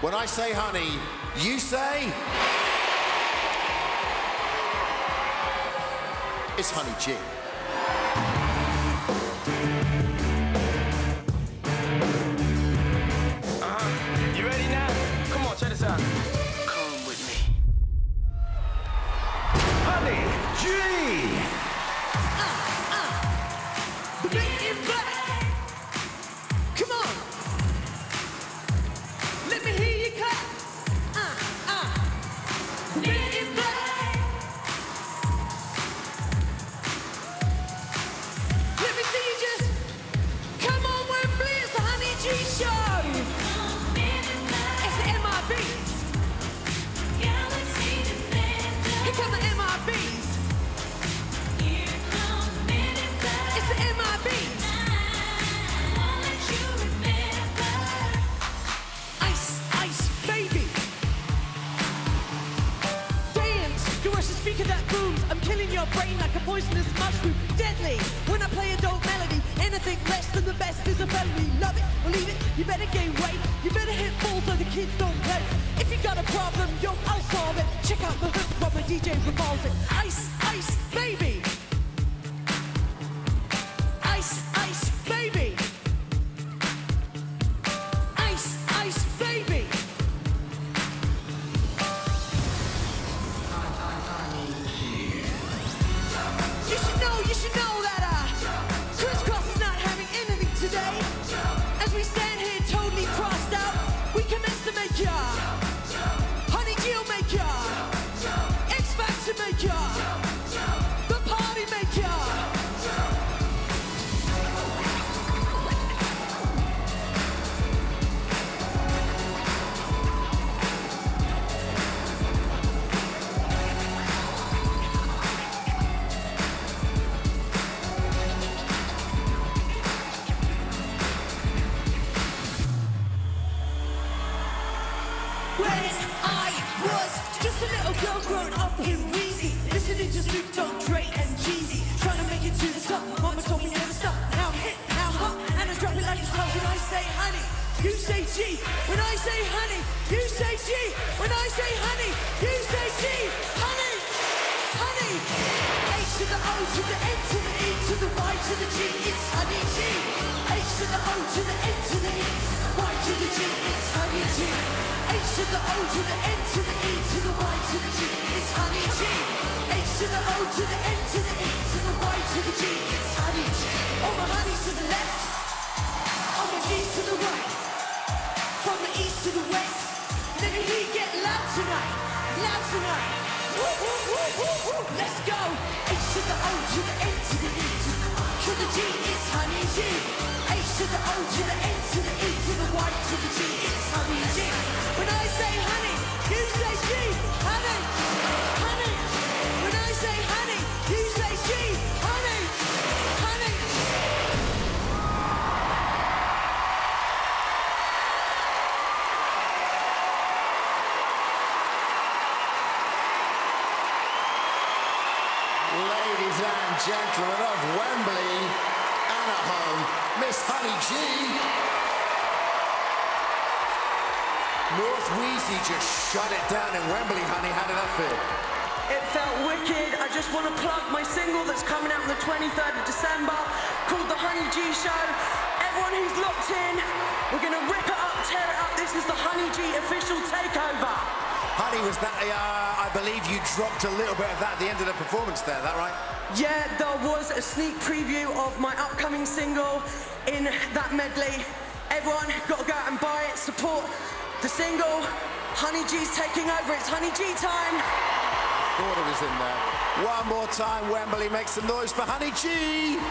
When I say honey, you say? It's Honey G. poisonous mushroom. Deadly. When I play a dope melody, anything less than the best is a felony. Love it or leave it. You better gain weight. You better hit balls so the kids don't play. If you got a problem, yo, I'll solve it. Check out the hook while my DJ revolves it. Ice, ice, baby. When I was just a little girl growing up in Weezy, listening to Snoop Dogg, Dre, and Jeezy, trying to make it to the top. Mama told me never stop. Now I'm hit, now I'm hot, and I drop it like it's hot. When I say honey, you say G. When I say honey, you say G. When I to the O to the N to the E to the Y to the G. It's honey G. H to the O to the N to the E to the Y to the G. It's honey G. All my honeys to the left, all my G's to the right, from the east to the west. Let me hear get loud tonight, loud tonight. Woo, woo, woo, woo, woo. Let's go. H to the O to the N to the E the G. It's honey G. H to the O to the N Ladies and gentlemen of Wembley and at home, Miss Honey G. North Wheezy just shut it down in Wembley, honey. How did that feel? It felt wicked. I just want to plug my single that's coming out on the 23rd of December called The Honey G Show. Everyone who's locked in, we're going to rip it up, tear it up. This is the Honey G official takeover. Honey, was that, uh, I believe you dropped a little bit of that at the end of the performance there, that right? Yeah, there was a sneak preview of my upcoming single in that medley. Everyone got to go out and buy it, support the single. Honey G's taking over. It's Honey G time. I Thought it was in there. One more time, Wembley, make some noise for Honey G.